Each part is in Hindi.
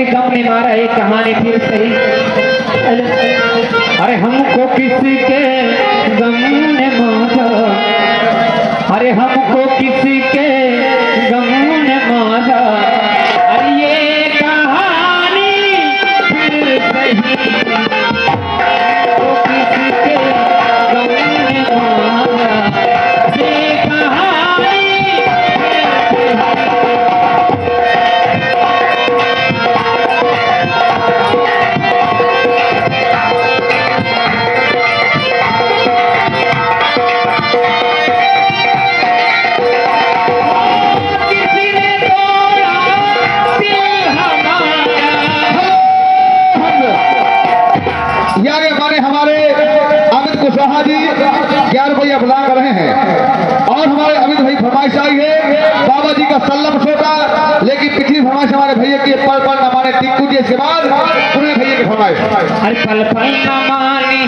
के गम ने मारा एक कहानी फिर सही। अरे हमको किसी के गम ने मारा। अरे हमको किसके जी का सल्लम छोटा, लेकिन पिछली फरमाइश हमारे भैया की पल पल न माने टिक्कू जी इसके बाद पूरे भैया की फरमाइश। अरे पल पल न माने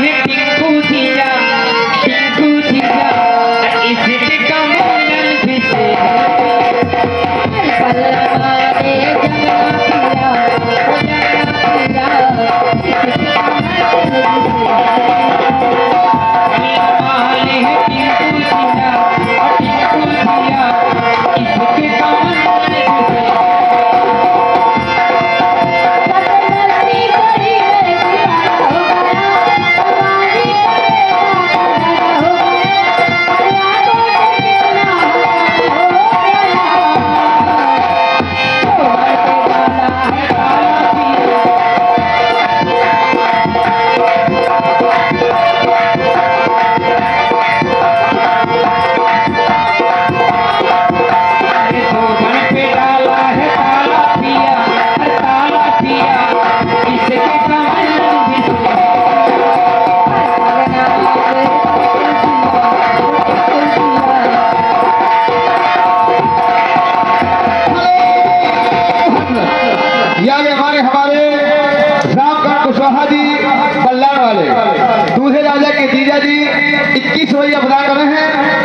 भैया जी इक्कीस वही अफदा कर। हैं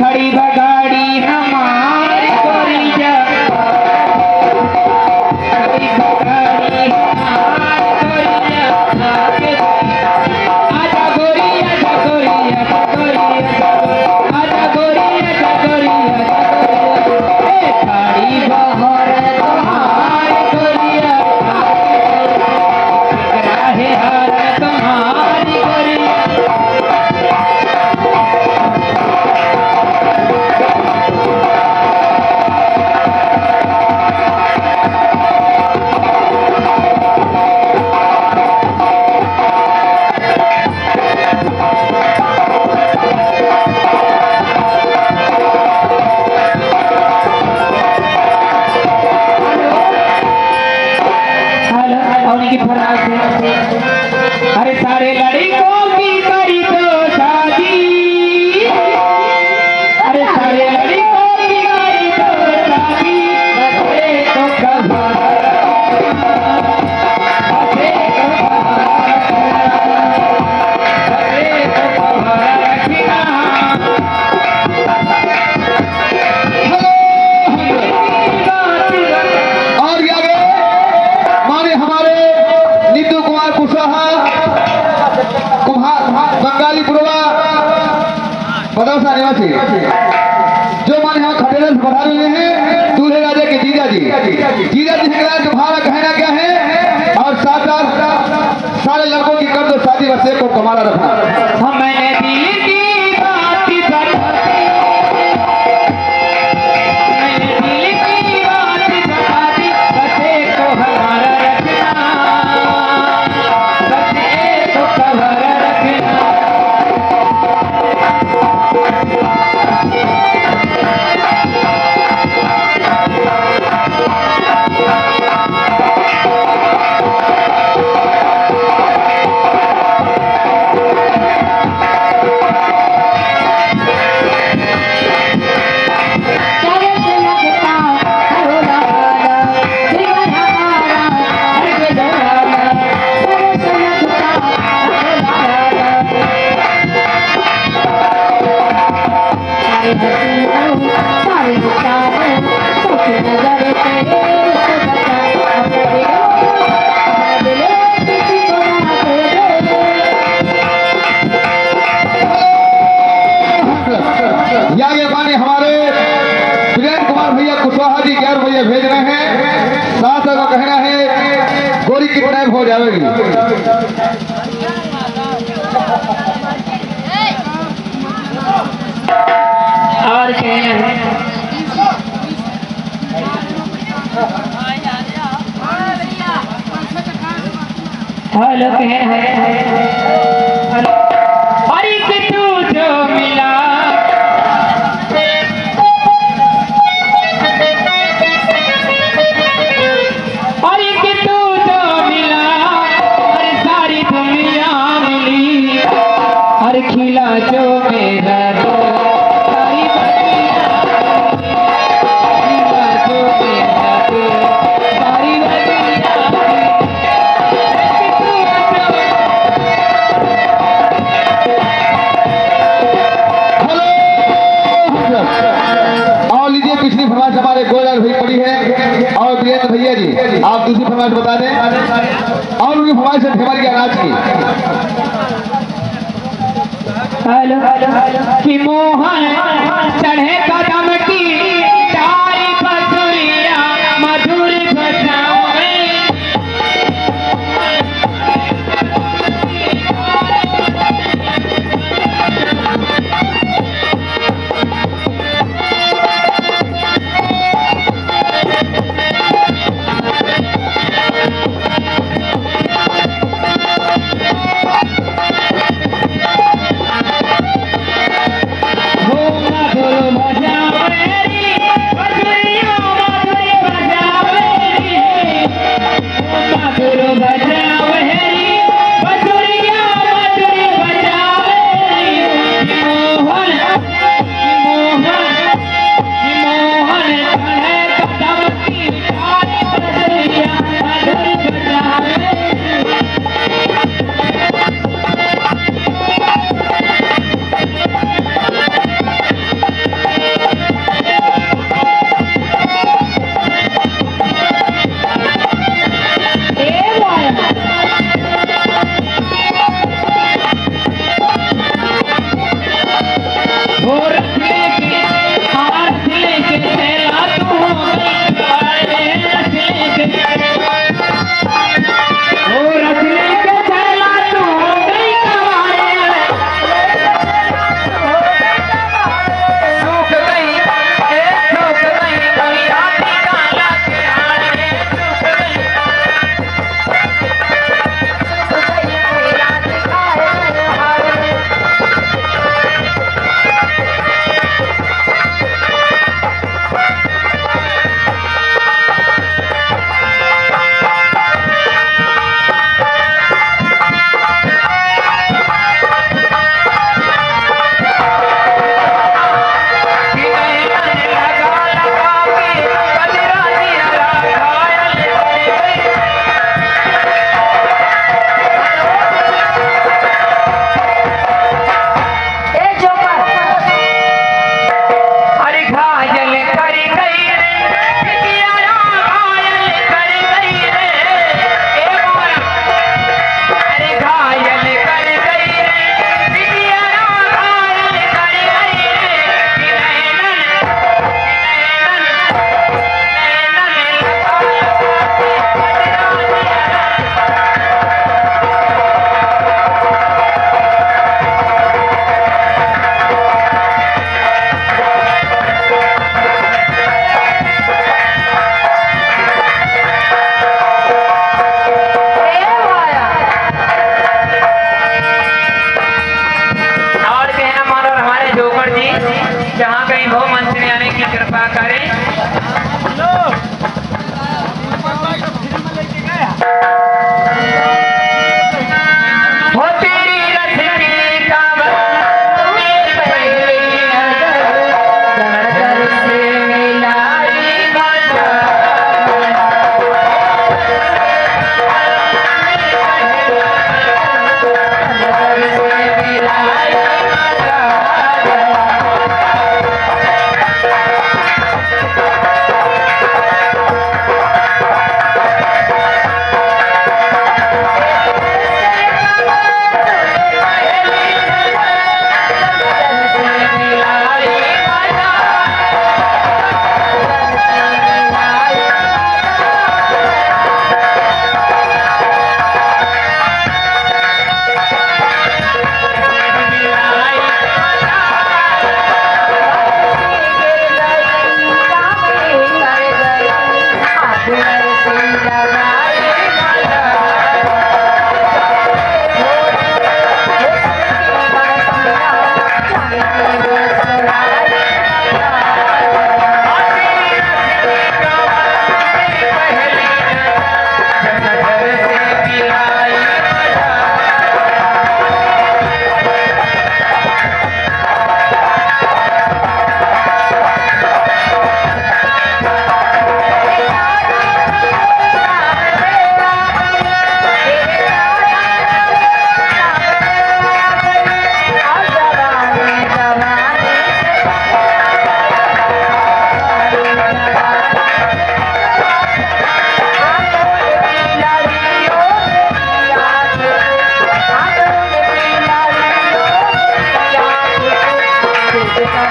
खड़ी बगाड़ी हम जो माने यहाँ खटेरे बधा रहे हैं, दूल्हे राजा के जीजा जी। जीजा जी से तुम्हारा कहना क्या है? और साथ साथ सारे लड़कों की कर दो शादी बस को कमाना रखना हमने दिल की जाएगी और हेलो कहना है? हेलो। जी आप दूसरी फरमाइश बता दें। और उनकी फरमाइश है ठेमर के अनाज की। हेलो कि मोहन चढ़े कदम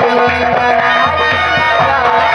Thank you.